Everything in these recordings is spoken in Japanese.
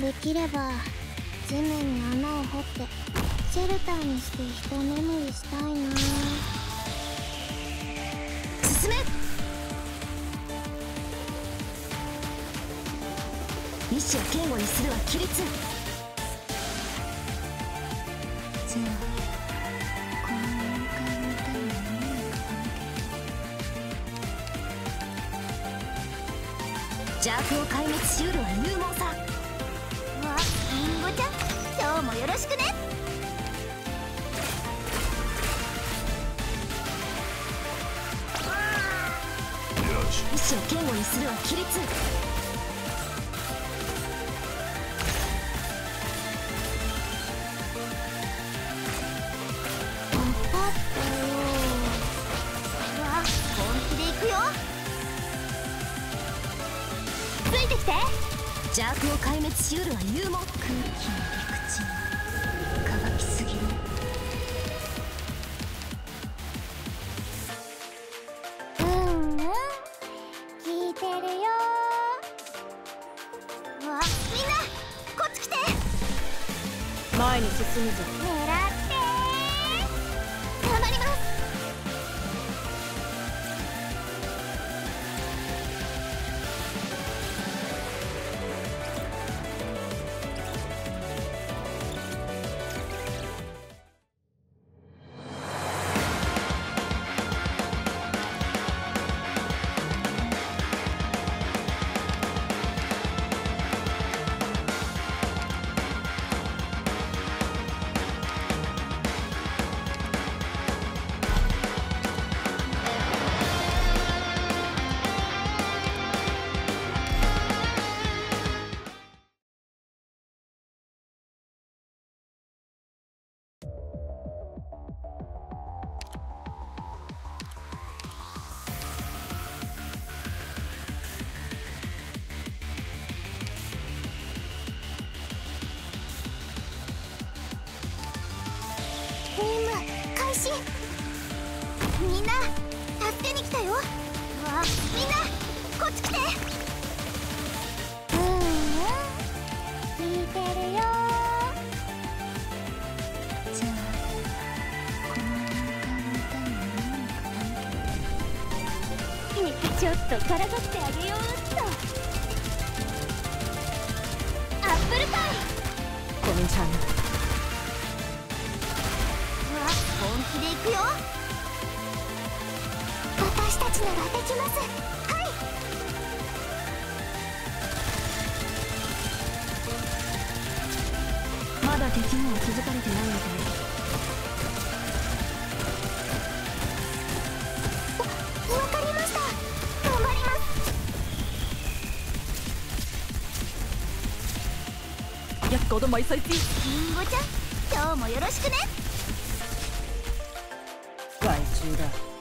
できれば地面に穴を掘ってシェルターにして一眠りしたいな。進め！意志を堅固にするは規律。じゃあこの面会の歌に耳を傾け邪悪を壊滅しうるは勇猛さよろしくね。意志を堅固にするは規律。邪悪を壊滅しうるは勇猛。前に進むぞ。みんなこっち来て。うんうん。聞いてるよ。じゃあこの歌に耳を傾けちょっとからかってあげようっと。アップルパイ。このちゃん。わ本気で行くよちならできますはい。まだ敵には気づかれてない。みたい。わかりました頑張り，んごちゃん今日もよろしくね怪豬的。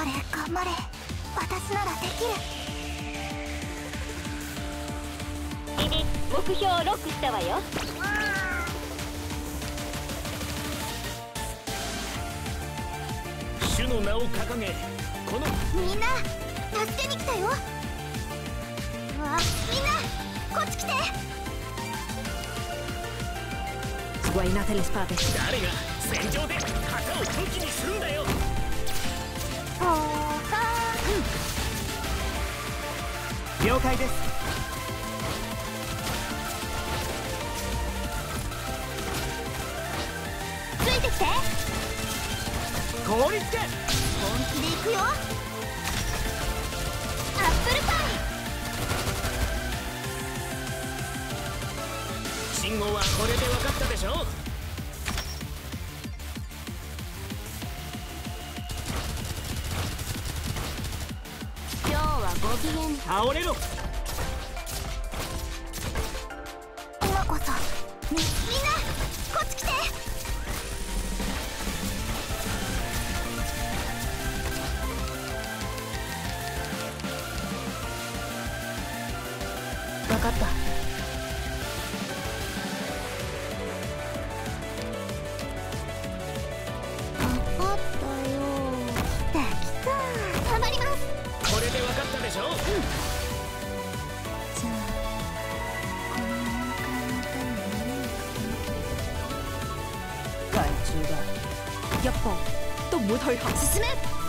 張れ頑張れ。私ならできる。目標をロックしたわよ。主の名を掲げこの。みんな助けに来たよ。わみんなこっち来て。Guainate le spade. 誰が戦場で旗を武器にするんだよ了解ですついてきて凍りつけ本気でくよアップルパイ信号はこれで分かったでしょう倒れろ。今こそみみんなこっち来て。分かった。進め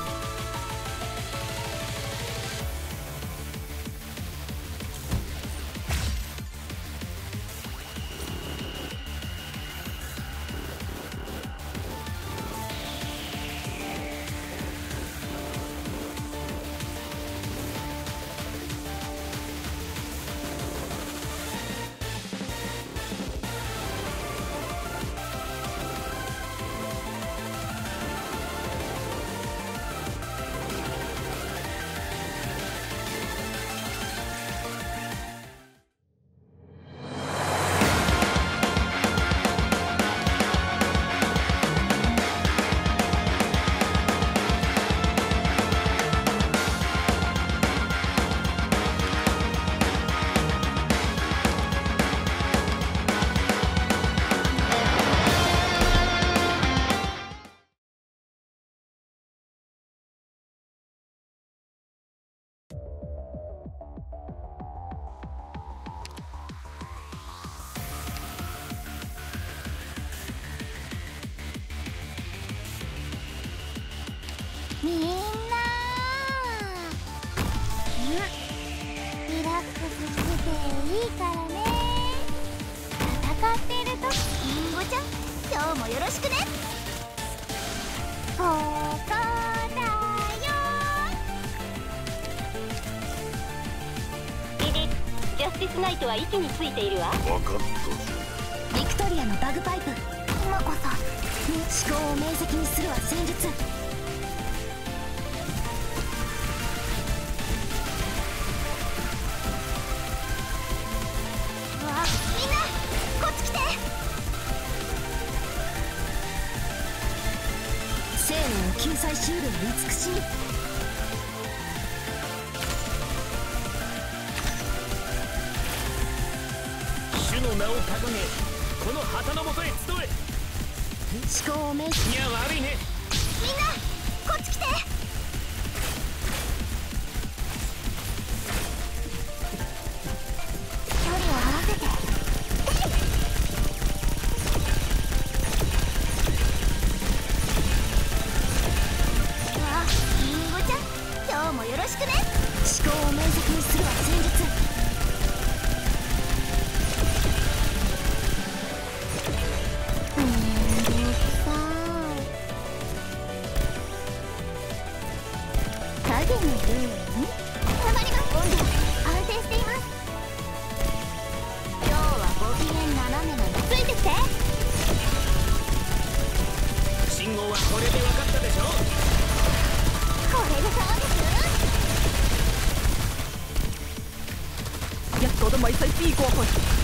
いいからね。戦ってるとりんごちゃん今日もよろしくね。ここだよ。リリスジャスティスナイトは息についているわ。ビクトリアのバグパイプ。今こそ思考を明晰にするは戦術咪使飛过去。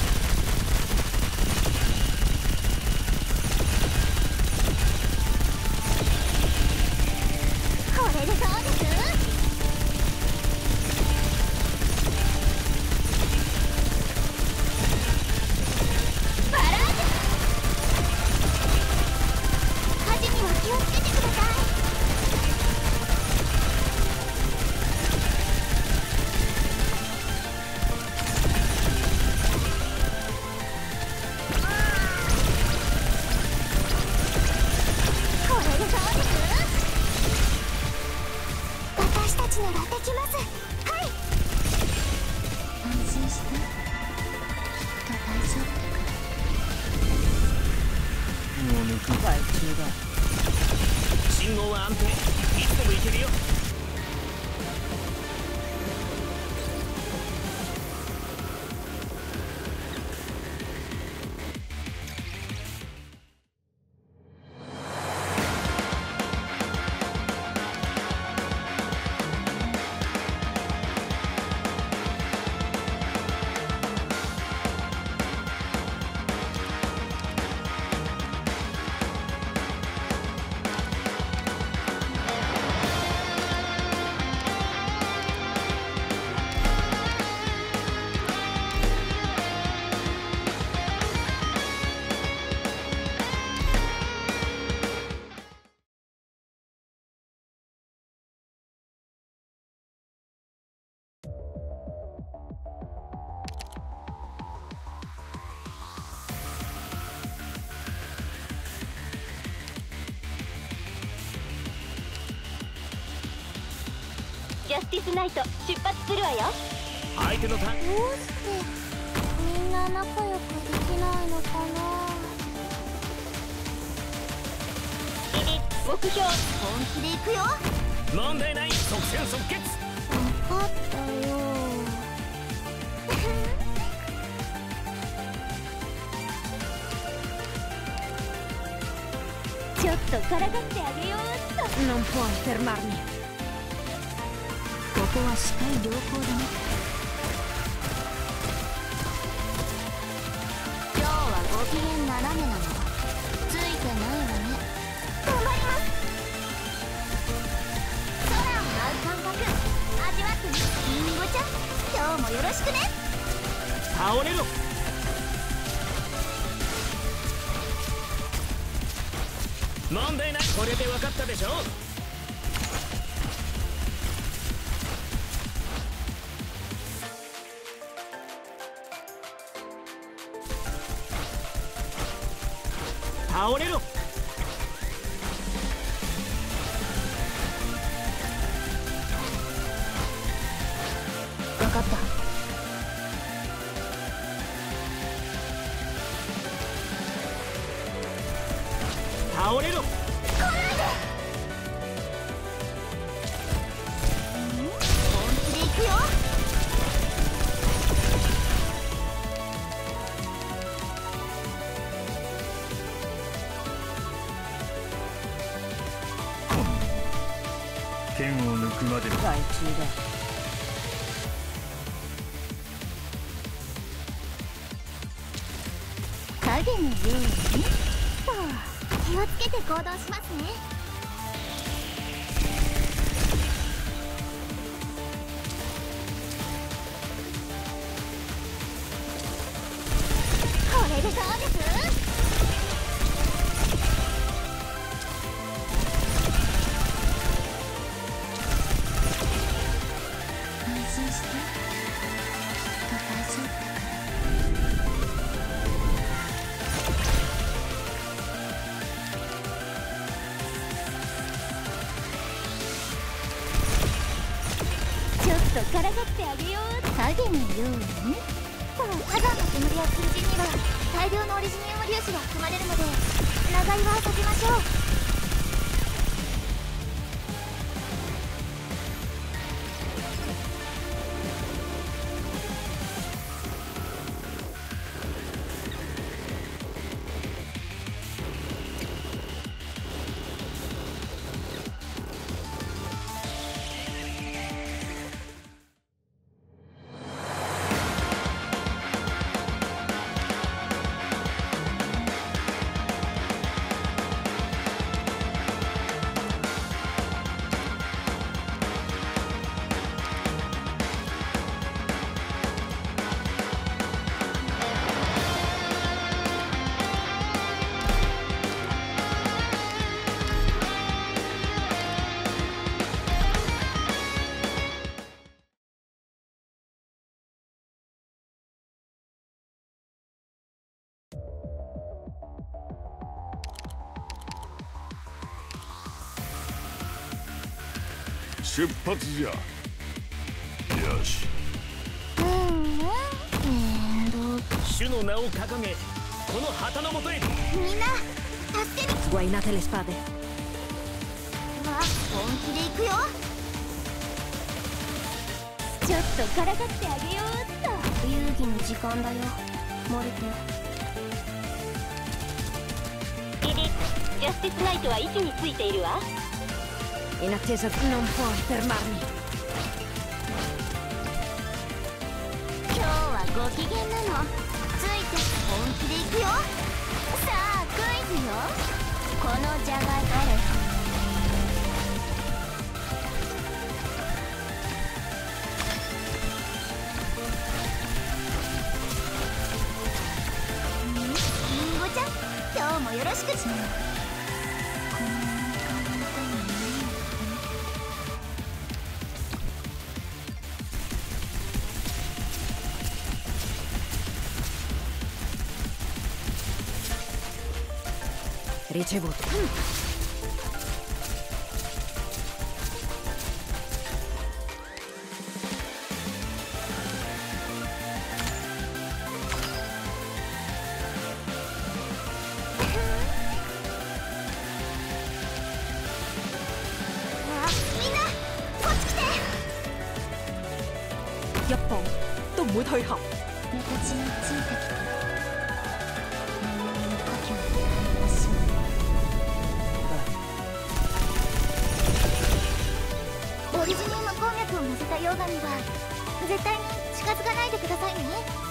ティスナイト出発するわよ。相手のターン。どうしてみんな仲良くできないのかな？リリ目標。本気で行くよ。問題ない。即戦即決。分かったよ。ちょっとからかってあげようっと。Non può fermarmi. ここは視界良好だね今日はご機嫌斜めなの。ついてないわね頑張ります。空を舞う感覚味わってみりんごちゃん今日もよろしくね倒れろ問題ないこれで分かったでしょ倒れろ。動しますね。これでどうです？出発じゃ。よし。うんうん面倒主の名を掲げこの旗のもとへ。みんな助けに。Sguainate le spade. くよ。ちょっとからかってあげようっと。遊戯の時間だよ。モルテリリジャスティスナイトは位置についているわ In attesa non puoi fermarmi. 今日はご機嫌なのついて本気でいくよさあクイズよこのじゃがい誰りんごちゃん今日もよろしくリチェボには絶対に近づかないでくださいね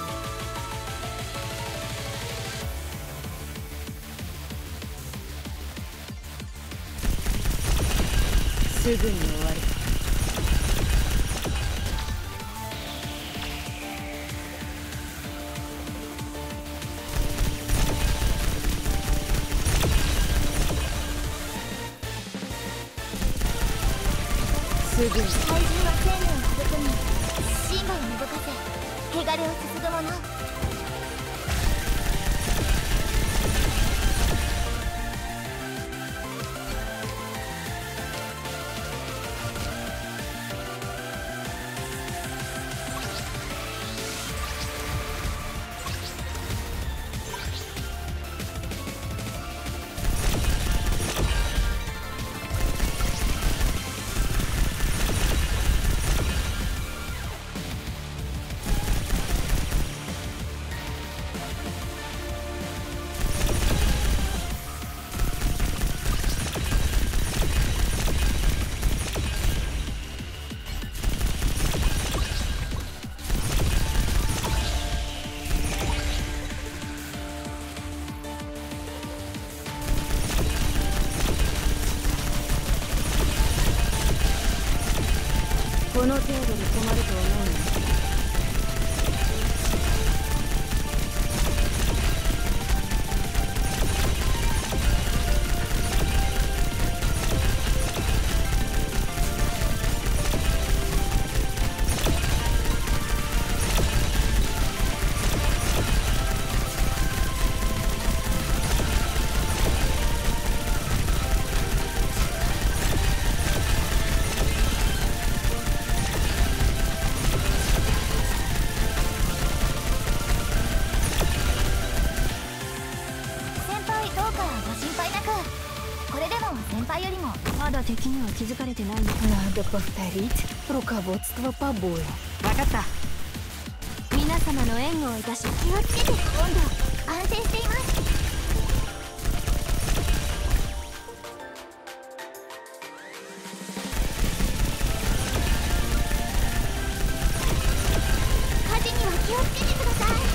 すぐに終わる。風汚れをすすぐもの。てないの Надо повторить руководство по бою. 分かった皆様の援護をいたし気をつけて温度安定しています火事には気をつけてください